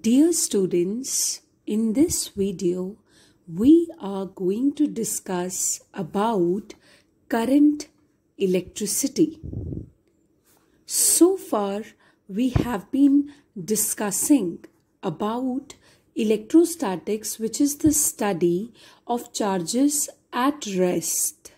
Dear students, in this video, we are going to discuss about current electricity. So far, we have been discussing about electrostatics, which is the study of charges at rest.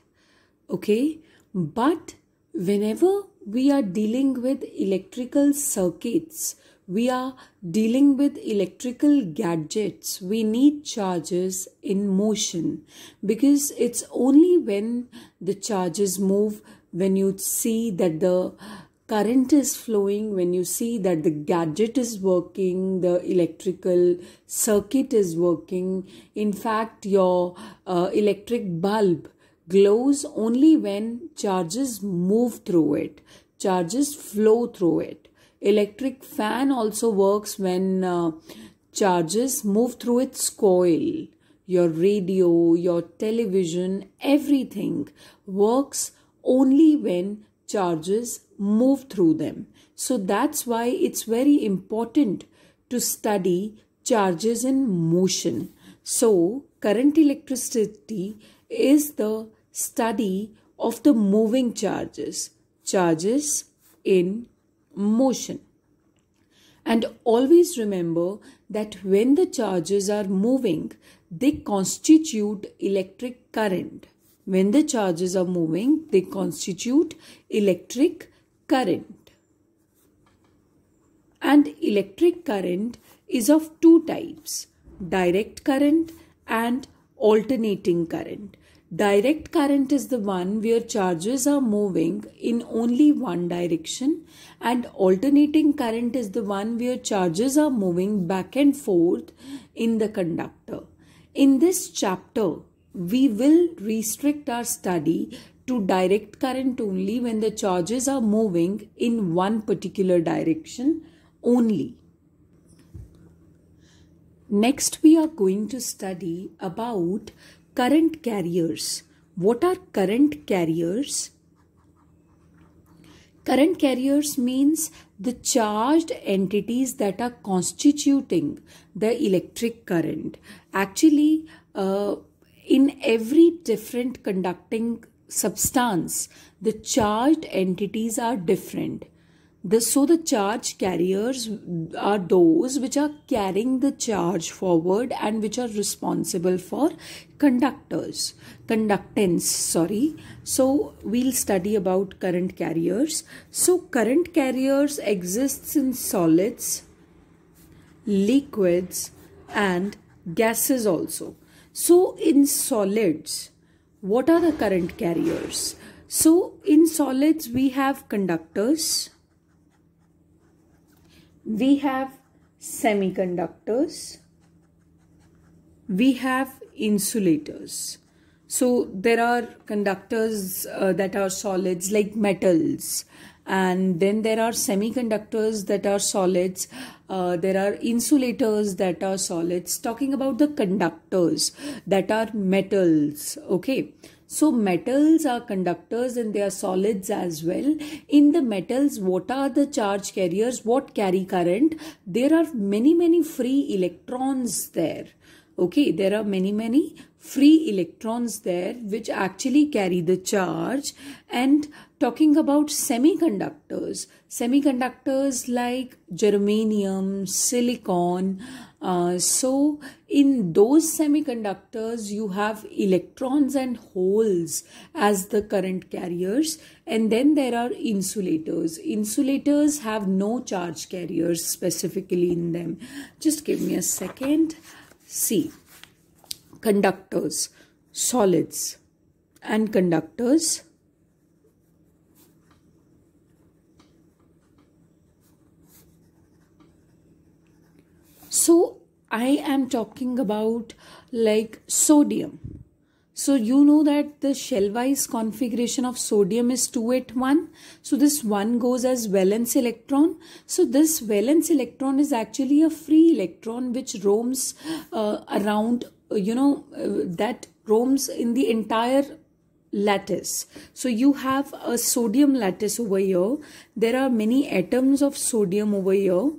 Okay, but whenever we are dealing with electrical circuits, we are dealing with electrical gadgets, we need charges in motion because it's only when the charges move, when you see that the current is flowing, when you see that the gadget is working, the electrical circuit is working. In fact, your uh, electric bulb glows only when charges move through it, charges flow through it. Electric fan also works when uh, charges move through its coil. Your radio, your television, everything works only when charges move through them. So that's why it's very important to study charges in motion. So, current electricity is the study of the moving charges, charges in motion. And always remember that when the charges are moving, they constitute electric current. When the charges are moving, they constitute electric current. And electric current is of two types direct current and alternating current. Direct current is the one where charges are moving in only one direction, and alternating current is the one where charges are moving back and forth in the conductor. In this chapter, we will restrict our study to direct current only when the charges are moving in one particular direction only. Next, we are going to study about current carriers. What are current carriers? Current carriers means the charged entities that are constituting the electric current. Actually, uh, in every different conducting substance, the charged entities are different. The, so the charge carriers are those which are carrying the charge forward and which are responsible for conductors conductance sorry. So we'll study about current carriers. So current carriers exists in solids liquids and gases also. So in solids what are the current carriers? So in solids we have conductors we have semiconductors. We have insulators. So there are conductors uh, that are solids like metals and then there are semiconductors that are solids uh, there are insulators that are solids talking about the conductors that are metals okay so metals are conductors and they are solids as well. In the metals, what are the charge carriers? What carry current? There are many, many free electrons there. Okay, there are many, many free electrons there which actually carry the charge. And talking about semiconductors, semiconductors like germanium, silicon, uh, so in those semiconductors, you have electrons and holes as the current carriers. And then there are insulators. Insulators have no charge carriers specifically in them. Just give me a second. See, conductors, solids and conductors. So I am talking about like sodium. So you know that the shell-wise configuration of sodium is 281. So this 1 goes as valence electron. So this valence electron is actually a free electron which roams uh, around, uh, you know, uh, that roams in the entire lattice. So you have a sodium lattice over here. There are many atoms of sodium over here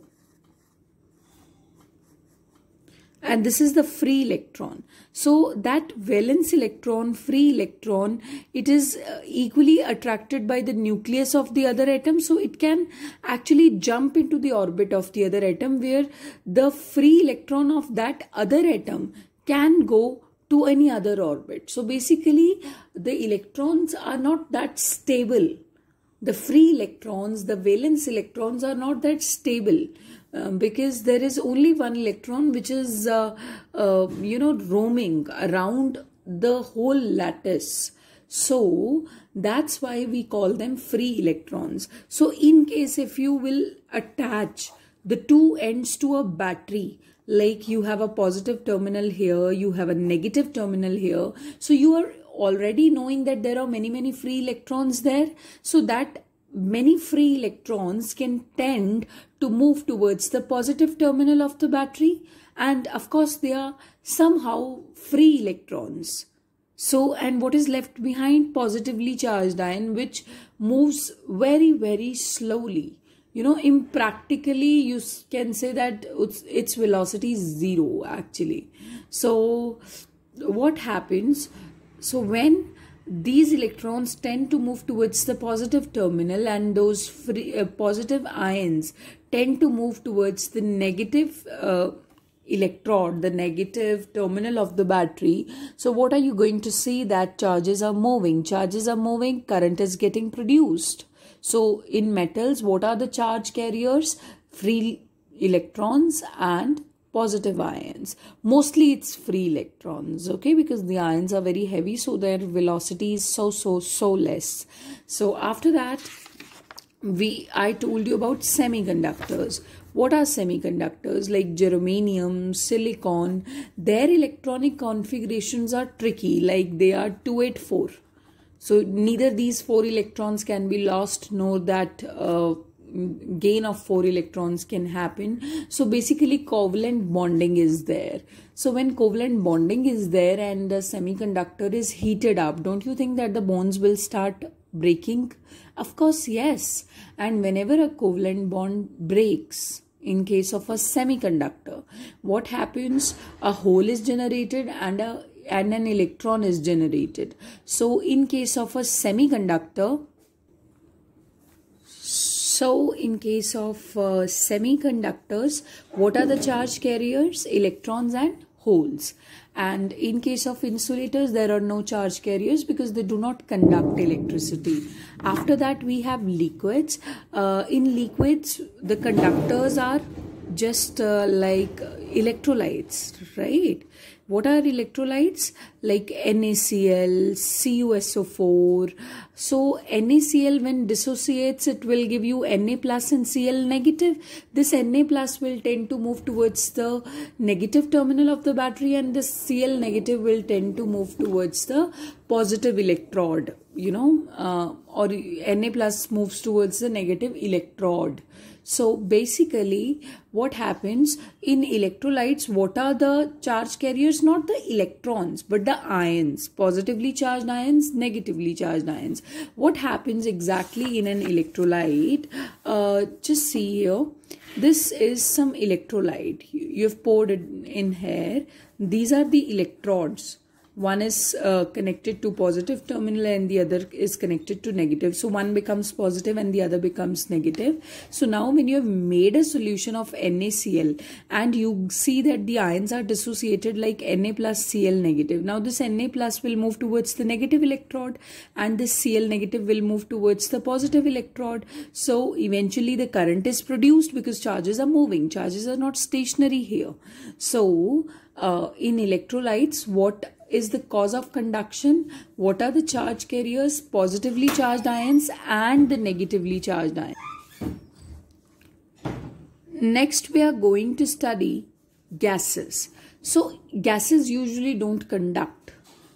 and this is the free electron. So that valence electron free electron it is uh, equally attracted by the nucleus of the other atom. So it can actually jump into the orbit of the other atom where the free electron of that other atom can go to any other orbit. So basically the electrons are not that stable. The free electrons the valence electrons are not that stable um, because there is only one electron which is uh, uh, you know roaming around the whole lattice. So that's why we call them free electrons. So in case if you will attach the two ends to a battery like you have a positive terminal here you have a negative terminal here so you are already knowing that there are many many free electrons there. So that many free electrons can tend to move towards the positive terminal of the battery and of course they are somehow free electrons. So and what is left behind? Positively charged ion which moves very very slowly. You know impractically you can say that its, its velocity is zero actually. So what happens? So when these electrons tend to move towards the positive terminal and those free, uh, positive ions tend to move towards the negative uh, electrode the negative terminal of the battery. So what are you going to see? That charges are moving. Charges are moving. Current is getting produced. So in metals what are the charge carriers? Free electrons and positive ions. Mostly it's free electrons okay because the ions are very heavy so their velocity is so so so less. So after that we i told you about semiconductors. What are semiconductors? Like germanium silicon their electronic configurations are tricky like they are 284 so neither these four electrons can be lost nor that uh, gain of four electrons can happen. So basically covalent bonding is there. So when covalent bonding is there and the semiconductor is heated up don't you think that the bonds will start breaking? Of course yes. And whenever a covalent bond breaks in case of a semiconductor what happens? A hole is generated and a and an electron is generated. So in case of a semiconductor so in case of uh, semiconductors, what are the charge carriers? Electrons and holes. And in case of insulators, there are no charge carriers because they do not conduct electricity. After that, we have liquids. Uh, in liquids, the conductors are just uh, like electrolytes, right? What are electrolytes? Like NaCl, CuSO4. So NaCl when dissociates it will give you Na plus and Cl negative. This Na plus will tend to move towards the negative terminal of the battery and this Cl negative will tend to move towards the positive electrode. You know uh, or Na plus moves towards the negative electrode. So basically what happens in electrolytes, what are the charge carriers? Not the electrons, but the ions, positively charged ions, negatively charged ions. What happens exactly in an electrolyte? Uh, just see here. This is some electrolyte. You've poured it in here. These are the electrodes one is uh, connected to positive terminal and the other is connected to negative. So one becomes positive and the other becomes negative. So now when you have made a solution of NaCl and you see that the ions are dissociated like Na plus Cl negative. Now this Na plus will move towards the negative electrode and this Cl negative will move towards the positive electrode. So eventually the current is produced because charges are moving. Charges are not stationary here. So uh, in electrolytes what is the cause of conduction. What are the charge carriers? Positively charged ions and the negatively charged ions. Next we are going to study gases. So gases usually don't conduct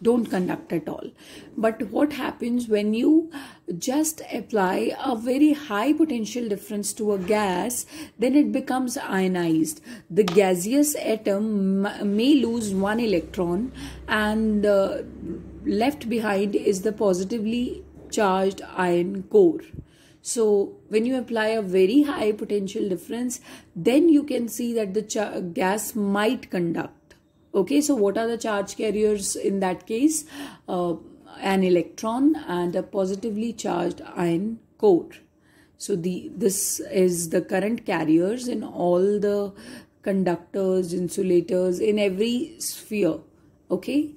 don't conduct at all. But what happens when you just apply a very high potential difference to a gas then it becomes ionized. The gaseous atom may lose one electron and uh, left behind is the positively charged ion core. So when you apply a very high potential difference then you can see that the gas might conduct. Okay so what are the charge carriers in that case? Uh, an electron and a positively charged ion core. So the this is the current carriers in all the conductors insulators in every sphere okay